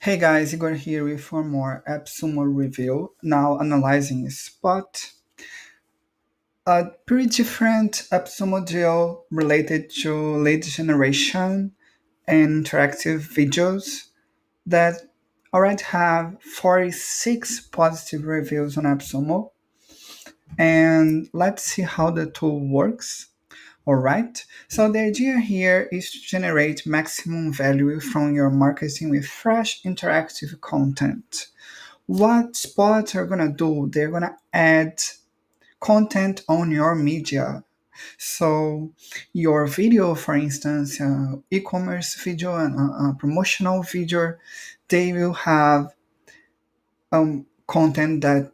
Hey guys, Igor here with one more AppSumo review. Now analyzing Spott, a pretty different AppSumo deal related to lead generation and interactive videos that already have 46 positive reviews on AppSumo. And let's see how the tool works. All right. So the idea here is to generate maximum value from your marketing with fresh interactive content. What spots are gonna do? They're gonna add content on your media. So your video, for instance, uh, e-commerce video and a, a promotional video, they will have um, content that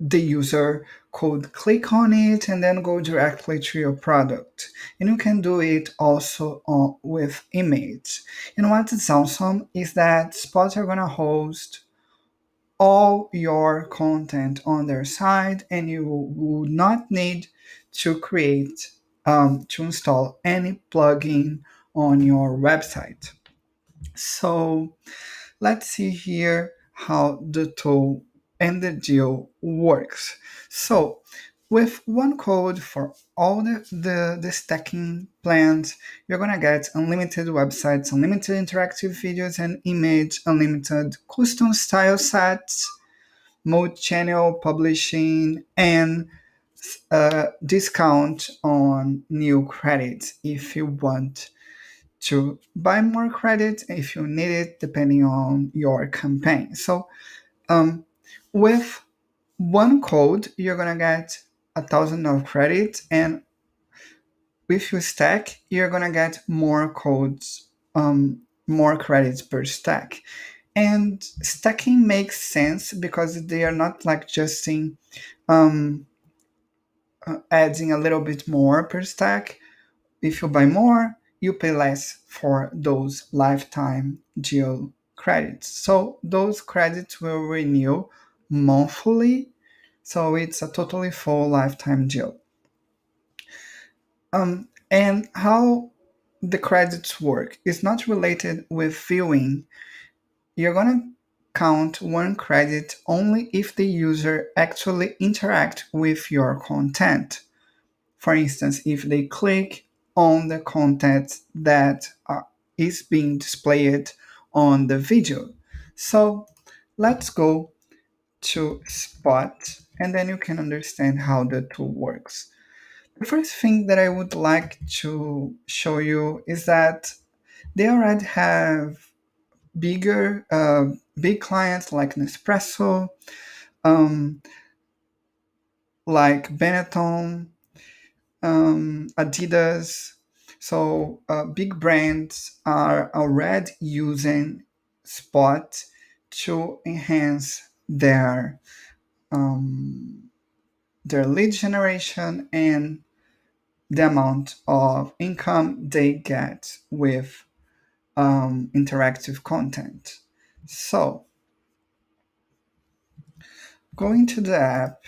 the user could click on it and then go directly to your product. And you can do it also on, with image. And what is awesome is that Spott are gonna host all your content on their site and you would not need to create um, to install any plugin on your website. So let's see here how the tool and the deal works. So with one code for all the, the, the stacking plans, you're gonna get unlimited websites, unlimited interactive videos and image, unlimited custom style sets, multi-channel publishing, and a uh, discount on new credits if you want to buy more credit if you need it depending on your campaign. So um, with one code, you're gonna get a thousand of credit, and if you stack, you're gonna get more codes, um, more credits per stack. And stacking makes sense because they are not like just in, um, uh, adding a little bit more per stack. If you buy more, you pay less for those lifetime geo credits. So those credits will renew monthly, so it's a totally full lifetime deal. Um, and how the credits work is not related with viewing. You're gonna count one credit only if the user actually interact with your content. For instance, if they click on the content that are, is being displayed on the video. So let's go to Spott and then you can understand how the tool works. The first thing that I would like to show you is that they already have bigger, uh, big clients like Nespresso, um, like Benetton, um, Adidas. So uh, big brands are already using Spott to enhance their um, their lead generation and the amount of income they get with um, interactive content. So, going to the app,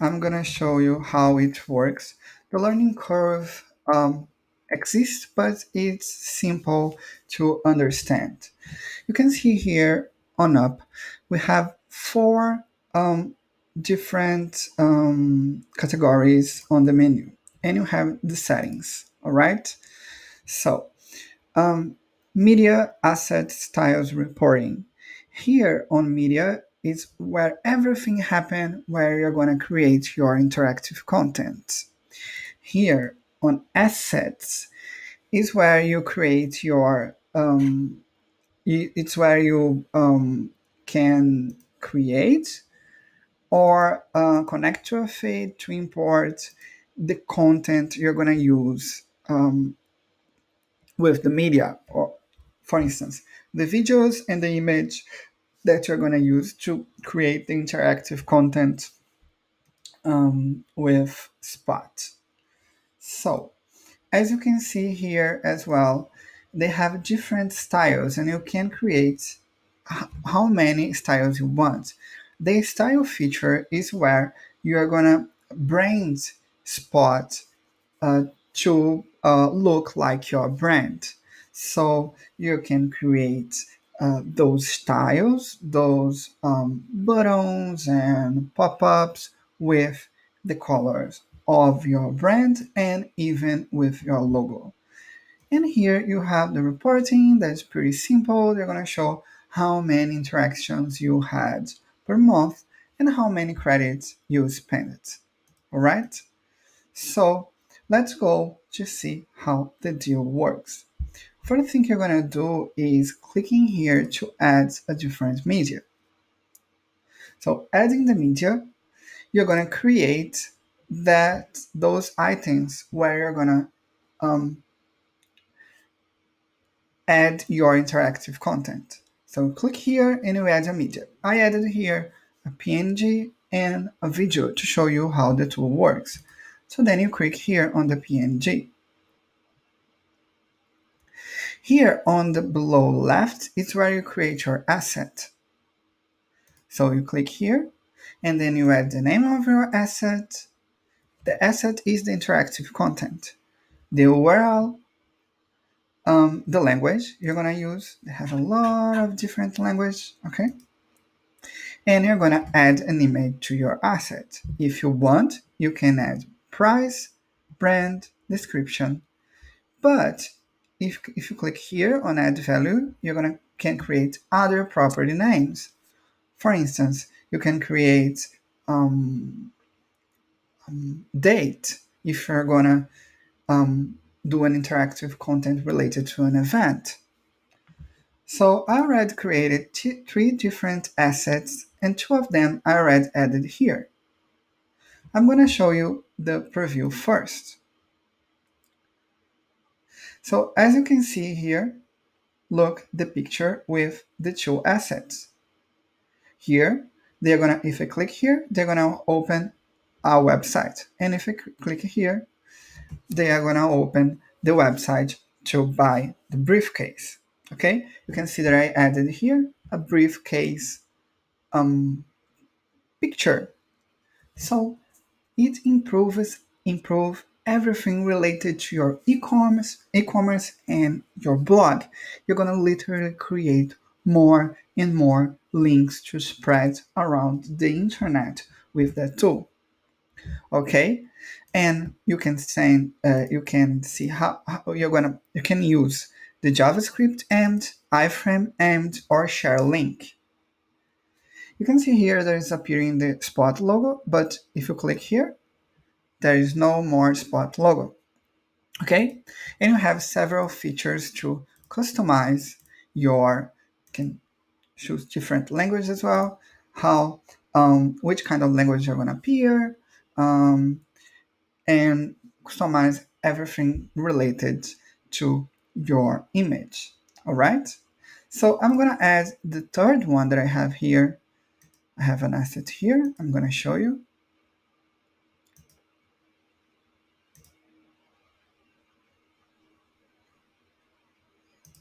I'm gonna show you how it works. The learning curve um, exists, but it's simple to understand. You can see here on up, we have four um, different um, categories on the menu and you have the settings all right? So um, media asset styles reporting. Here on media is where everything happens where you're going to create your interactive content. Here on assets is where you create your um, it's where you um, can create or uh, connect to a feed to import the content you're going to use um, with the media. Or for instance the videos and the image that you're going to use to create the interactive content um, with Spott. So as you can see here as well they have different styles and you can create how many styles you want. The style feature is where you are gonna brand Spott uh, to uh, look like your brand. So you can create uh, those styles, those um, buttons and pop-ups with the colors of your brand and even with your logo. And here you have the reporting that's pretty simple. They're going to show how many interactions you had per month and how many credits you spent. All right? So let's go to see how the deal works. First thing you're going to do is clicking here to add a different media. So adding the media, you're going to create that those items where you're going to um, add your interactive content. So click here and you add a media. I added here a PNG and a video to show you how the tool works. So then you click here on the PNG. Here on the below left, it's where you create your asset. So you click here and then you add the name of your asset. The asset is the interactive content. The URL, um, the language you're gonna use. They have a lot of different language, okay? and you're going to add an image to your asset. If you want, you can add price, brand, description. But if, if you click here on add value, you're going to can create other property names. For instance, you can create um, um, date if you're going to um, do an interactive content related to an event. So I already created three different assets and two of them I already added here. I'm going to show you the preview first. So as you can see here, look the picture with the two assets. Here, they're gonna, if I click here, they're gonna open our website. And if I click here, they are gonna open the website to buy the briefcase okay? You can see that I added here a briefcase um, picture. So it improves improve everything related to your e-commerce e-commerce and your blog. You're gonna literally create more and more links to spread around the internet with that tool okay and you can send uh, you can see how, how you're gonna you can use the JavaScript and iframe and or share link. You can see here there is appearing the Spott logo, but if you click here, there is no more Spott logo. Okay, and you have several features to customize your, you can choose different languages as well, how, um, which kind of language are gonna appear, um, and customize everything related to your image. All right. So I'm going to add the third one that I have here. I have an asset here. I'm going to show you.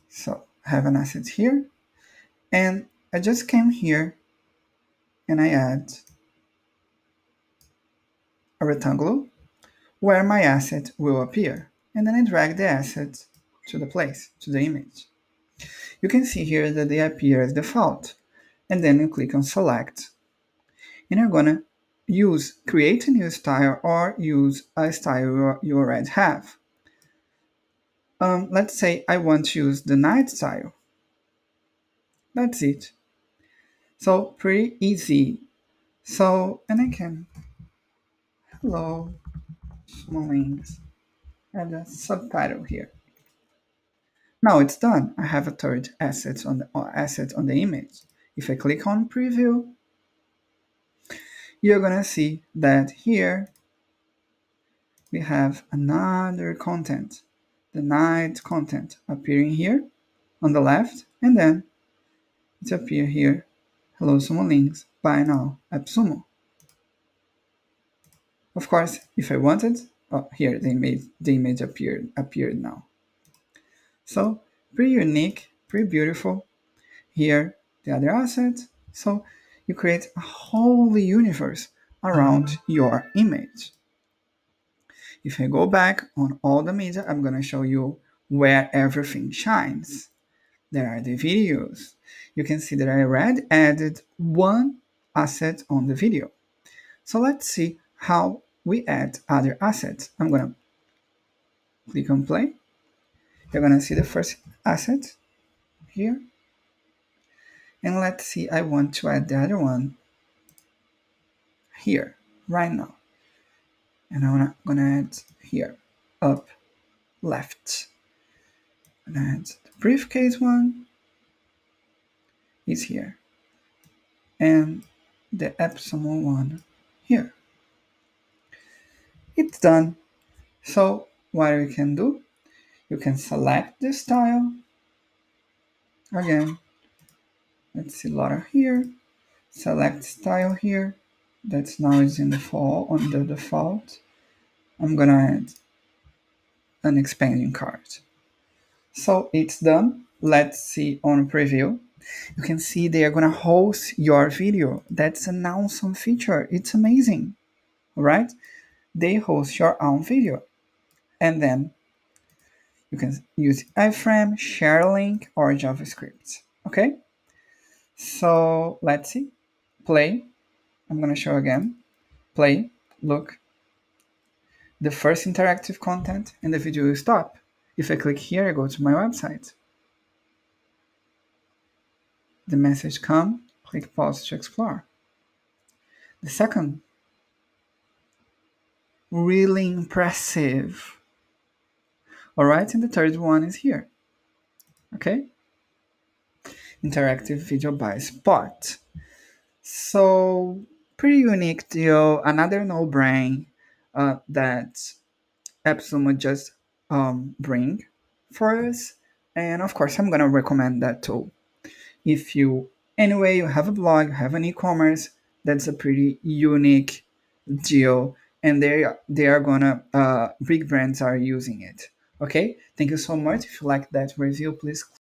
So I have an asset here. And I just came here and I add a rectangle where my asset will appear. And then I drag the asset to the place, to the image. You can see here that they appear as default. And then you click on select. And you're gonna use create a new style or use a style you already have. Um, let's say I want to use the night style. That's it. So pretty easy. So, and I can, hello, small links, add a subtitle here. Now it's done. I have a third asset on the uh, asset on the image. If I click on preview, you're gonna see that here we have another content, the night content appearing here on the left, and then it appear here. Hello Sumo links, buy now, AppSumo. Of course, if I wanted, oh, here the image, the image appeared appeared now. So pretty unique, pretty beautiful. Here, the other asset. So you create a whole universe around mm-hmm. your image. If I go back on all the media, I'm going to show you where everything shines. There are the videos. you can see that I already added one asset on the video. So let's see how we add other assets. I'm gonna click on play. You're gonna see the first asset here. And let's see, I want to add the other one here, right now. And I'm gonna add here, up, left. And add the briefcase one is here. And the Epson one here. It's done. So what we can do, you can select the style. Again, let's see Laura here. Select style here. That's now is in the fall on the default. I'm gonna add an expanding card. So it's done. Let's see on preview. You can see they are gonna host your video. That's an awesome feature. It's amazing. All right? They host your own video. And then you can use iframe, share link, or JavaScript. Okay? So let's see. Play. I'm gonna show again. Play. Look. The first interactive content and the video will stop. If I click here, I go to my website. The message come, click pause to explore. The second, really impressive. All right, and the third one is here. Okay? Interactive video by Spott. So, pretty unique deal. Another no-brain uh, that AppSumo just um, bring for us. And of course, I'm gonna recommend that tool. If you, anyway, you have a blog, you have an e-commerce, that's a pretty unique deal, and they they are gonna uh, big brands are using it. Okay, thank you so much. If you like that review, please